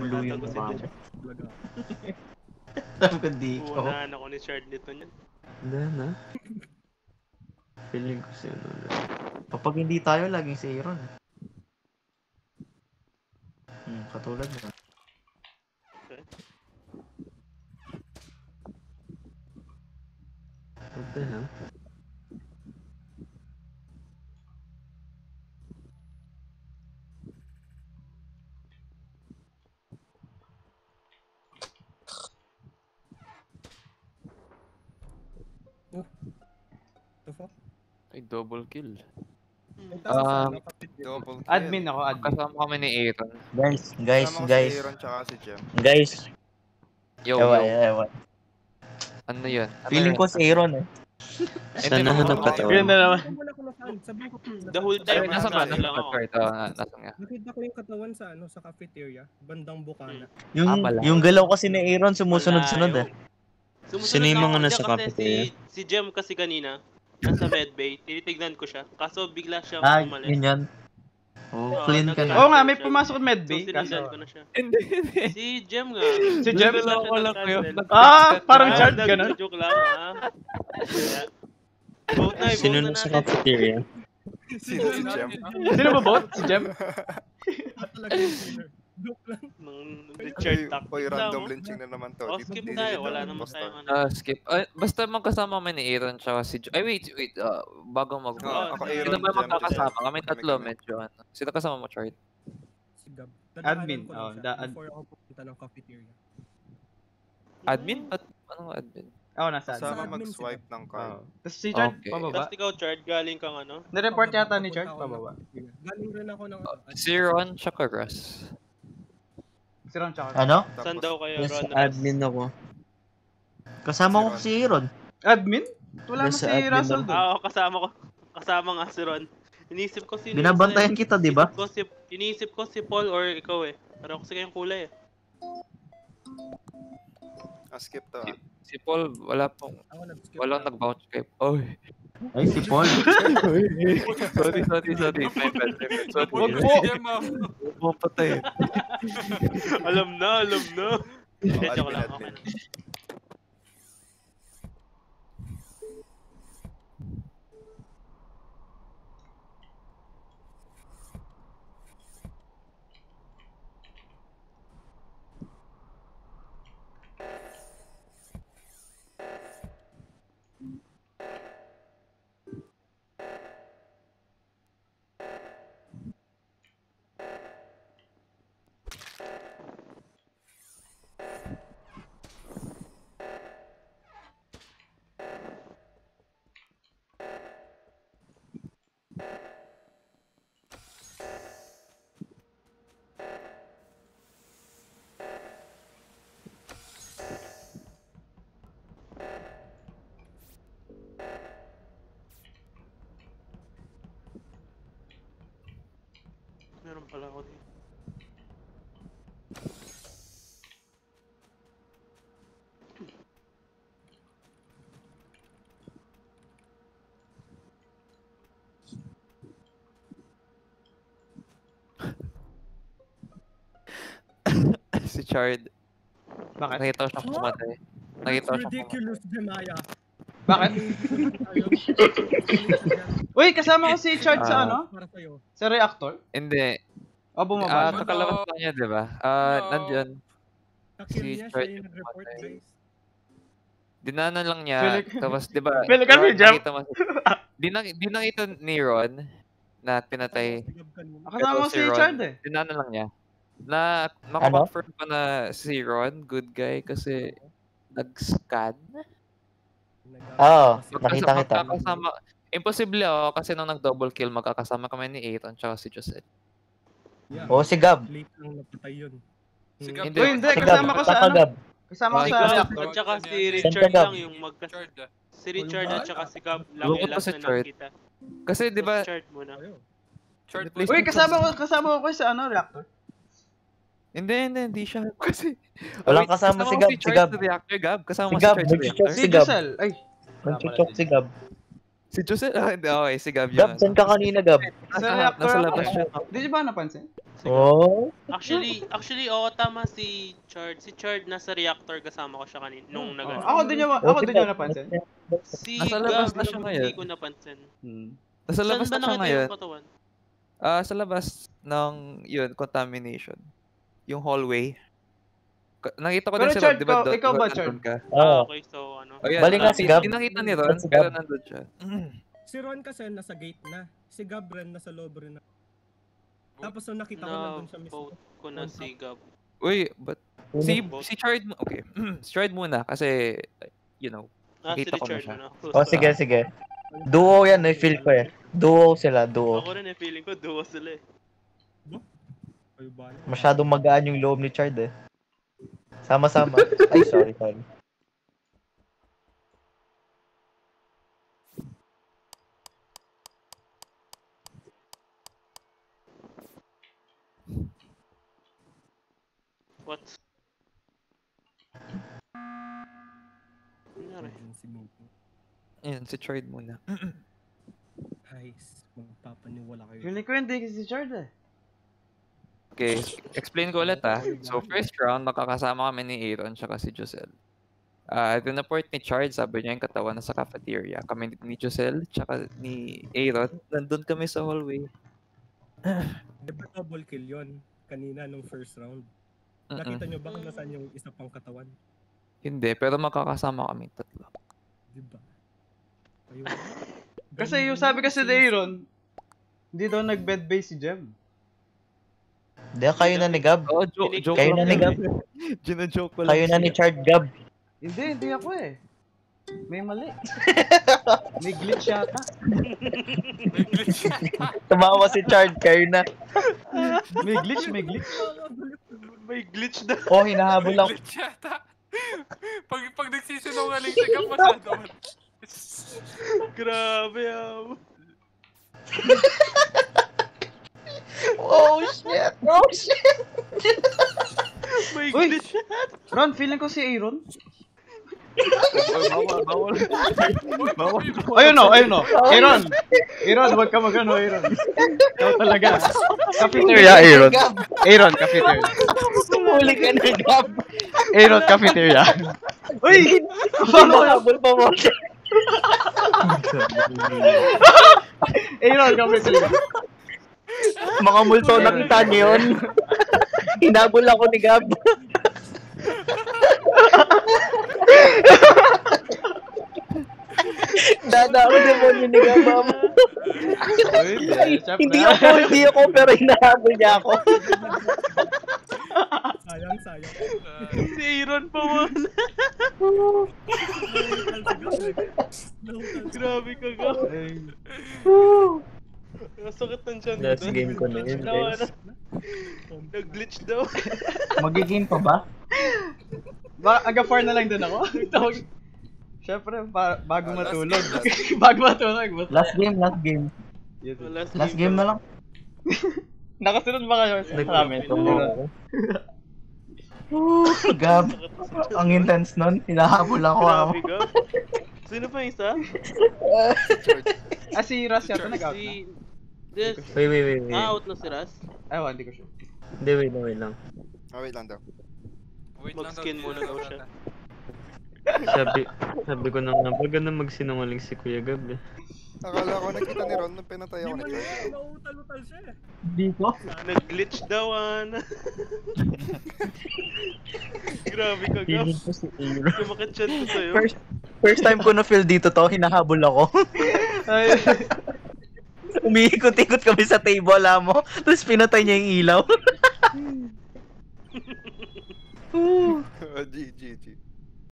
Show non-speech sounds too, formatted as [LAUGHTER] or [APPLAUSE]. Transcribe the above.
blue yung mukha. Talaga. [LAUGHS] Sabi ko di ko. Unahan ako ni Shard nito niyan. Wala na. Feeling ko si ano na. Kapag hindi tayo, laging si Aaron. Hmm, katulad na. What the hell? The fuck? Ay, double kill. Ah, kapit dito. Double kill. Admin ako, admin. Kasama kami ni Aaron. Guys, guys, Kasama guys. Si Aaron tsaka si Jem. Guys, Yo, ewan, yo. ewan. Ano yun? Ano Feeling yun? ko si Aaron eh. Hindi, Sana nakaka- nagkataon. Yun na naman. Ko na The whole time, nasa ba? nasa. Oo, nga, nasa nga. Nakita ko yung katawan sa ano sa cafeteria, bandang bukana. Yung, Ah, yung galaw kasi ni Aaron sumusunod-sunod eh. Sumusunod Sino yung mga ako nasa dyan kasi cafeteria? Si, si Jem kasi kanina, nasa medbay, tinitignan ko siya. Kaso bigla siya Ah, umalis. yun yan. Oh, Oo, clean ka na. Oo nga, may pumasok So, medbay. sinundan Kaso, ko na siya. [LAUGHS] Hindi, hindi. Si Jem nga. Si Jem? Siya Niloko lang kayo. Ah, parang Ah, chart ganun. nag-joke lang, ah. [LAUGHS] Kaya, Vote na, Sino vote na nasa natin. cafeteria? Sino si Jem? Sino ba bot? Si Jem? [LAUGHS] Ah, talaga yung killer. Joke lang. Ng Richard Uy, Tuck. uy, random Wala, lynching na naman to. Oh, skip tayo. Wala naman ano. Ah, skip. Ay, basta magkasama kami ni Aaron tsaka si Jo- Ay, wait, wait. ah, bago mag Oo, ako, Sino Sino Aaron, ba magkakasama? Kami tatlo, medyo ano. Sino kasama mo, Chart? Si Gab. Admin, oh, da- ad- before ako pupunta ng cafeteria. Admin? At, anong admin? Ako nasa Sa Kasama mag-swipe ng card. Oo. Tapos si Chard, Okay. pababa. Tapos ikaw, Chard, galing kang ano? Nireport yata ni Chard, pababa. Galing rin ako ng ano, Si Ron tsaka Russ. Si Ron tsaka. Ano? Saan daw kayo, Nasa Ron? admin ako. Kasama ko si Aaron. Admin? Wala Nasa si Russell ako. doon. Ah, oo, kasama ko. Kasama nga si Ron. Iniisip ko si Binabantayan kita, di ba? Iniisip ko si, iniisip ko si Paul or ikaw eh. Pero kasi kayong kulay eh. ah, skip to ah. Si Paul, wala pong, ako nag-skip walang na. nag-bounce kay Oy. Ay, si Paul. [LAUGHS] sorry, sorry, sorry. My bad, my bad. Sorry. Wag po. Huwag patay. alam na, alam na. Oh, joke admin, lang. admin. Okay pala ako dito. [LAUGHS] si Chard, Bakit? nakita ko siyang pumatay. Nakita ko pumatay. ridiculous, Demaya. Bakit? [LAUGHS] Uy, kasama ko si Chard sa Ah. ano? Para sa'yo. Sa reactor? Hindi. O Ah, bumaba? na? kakalabas lang niya, di ba? Ah, nandyan. Kakil Si niya, siya yung nag-report, patay. guys. Dinanan lang niya. Tapos, di ba? Nakita mo- Di na- di nakita ni Ron na pinatay. Ko Ito si si Ron. Chard eh. Dinanan lang niya. Na, makakonfirm pa na si Ron, good guy, kasi nag-scan. Nag- Oo, Kasi- nakita kita. Magkakasama, imposible ako kasi nung nag-double kill, magkakasama kami ni Aaron tsaka si Josette. Yeah. Oo, si Gab. Late lang napatay yun. Si. Gab. Hindi. Hindi. Si Gab. Kasama ko sa ano? Gab. Kasama ko Si sa Gab reactor. at saka si Richard Gab? lang yung magka... Richard. Si Richard at saka si Gab lang yung last si na nakita. Kasi di ba, Chard muna. Replace- Uy, kasama ko kasama ko sa ano reactor. hindi, hindi, hindi siya. [LAUGHS] Kasi, Walang kasama si Gab, si Gab. sa reactor, Gab. Kasama Si Gab, si reactor. Si Si Gab. Ay, Nag-chok si Gab. Si Josette, ah, hindi, okay, si Gab yun. Gab, saan ka kanina, Gab? Nasa, Sa reactor nasa labas siya. Di ba napansin? Oh. Actually, actually, oo, tama si Chard. Si Chard nasa reactor kasama ko siya kanin nung nag Ako din yung, ako din yung napansin. Si Nasa labas Gab, na siya ngayon. hindi ko napansin. Hmm. Nasa labas Saan na siya ngayon. Ah, sa labas ng yun, contamination. Yung hallway. Nakita ko Pero din si Chard, Ron, di ba? ikaw- ba, Chard? Ah, Oh. okay, so ano. Oh, yan. Balik nga Ah, si Gab. Tinakita ni Ron, Si pero Gab. nandun siya. [CLEARS THROAT] Si Ron kasi nasa gate na. Si Gabren nasa loob rin na. Tapos nung nakita ko nandun siya mismo. Na-vote ko na si Gab. Uy, but si Vote. si Chard, mo- okay. [CLEARS THROAT] si Chard muna kasi you know, Ah, si Nakita ko na siya. na. Oh, sige, sige. Duo yan, eh, feel ko eh. Duo sila, duo. Ako rin eh, feeling ko duo sila eh. Masyadong magaan yung loob ni Chard eh. Sama-sama. Ay, sorry, sorry. What? Ano nangyari? Emergency meeting. yun, si Chard muna. [CLEARS THROAT] Guys, magpapaniwala kayo. Feeling ko hindi si Chard eh. Okay, explain ko ulit ah. So first round, makakasama kami ni Aaron tsaka si Josel. Ah, uh, report ni Chard, sabi niya yung katawan na sa cafeteria. Kami ni Josel tsaka ni Aaron, nandun kami sa hallway. Di ba double kill yun? Kanina nung first round. Mm-mm. Nakita nyo ba kung nasaan yung isa pang katawan? Hindi, pero makakasama kami tatlo. Di ba? Ayun. [LAUGHS] Kasi yung sabi kasi ni Aaron, hindi daw nag-bed base si Jem. Hindi, kayo na ni Gab. Oh, jo- joke Kayo lang na ni Gab. [LAUGHS] Gina-joke ko lang Kayo na ni. Chard Gab. Hindi, hindi ako eh. May mali. [LAUGHS] May glitch yata. Tumawa si Chard, kayo na. May glitch, may glitch. May glitch na. Oh, hinahabol ako. Glitch yata. pag, pag nagsisinungaling sa gap, masyado. Grabe ah. Oh, shit. Oh, shit. May Uy! glitch. Ron, feeling ko si Aaron. Bawal, bawal. Bawal. Ayun o, ayun o. Aaron! Aaron, huwag ka magano, Aaron. Ikaw talaga. Cafeteria, Aaron. Aaron, cafeteria. Huli ka na, Gab. Aaron, cafeteria. Uy! Hinahabol pa mo. Aaron, cafeteria. Mga multo, nakita niyo yun. [LAUGHS] Hinabol ako ni Gab. Dada ako demonyo ni. Uy, syempre. hindi ako, hindi ako, pero hinahabol niya ako. Sayang, sayang. Si Aaron pa man. Grabe ka Gab. Nasakit ng tiyan Last game ko na yun, guys. na. Nag-glitch daw. Magiging pa ba? Ba, aga far na lang din ako. [LAUGHS] Tawag. Syempre, ba- bago matulog. [LAUGHS] bago matulog. basta- Last game, last game. Yun. Last, Last game na lang. [LAUGHS] Nakasunod ba kayo sa amin? Gab, ang intense nun. Hinahabol ako. ah. Grabe Gab. Sino pa yung isa? Ah, si Ras yata nag-out na. Si... This... Wait, wait, wait, wait. Ah, out na si Ras. Ewan, hindi ko sure. Hindi, wait, wait lang. Oh, wait lang daw. Wait lang Mag-skin di- muna daw siya. sabi, sabi ko na nga, wag na magsinungaling si Kuya Gab eh. Akala ko nakita ni Ron nung pinatay ako ni Hindi mo Chard. na nautal-utal siya eh. Dito? Nag-glitch daw, Ana. [LAUGHS] Grabe ka, Gab. Feeling ko si Aaron. Kumakachat ko sa'yo. First, first time ko na feel dito to, hinahabol ako. [LAUGHS] Ay, Umiikot-ikot kami sa table, alam mo. Tapos pinatay niya yung ilaw.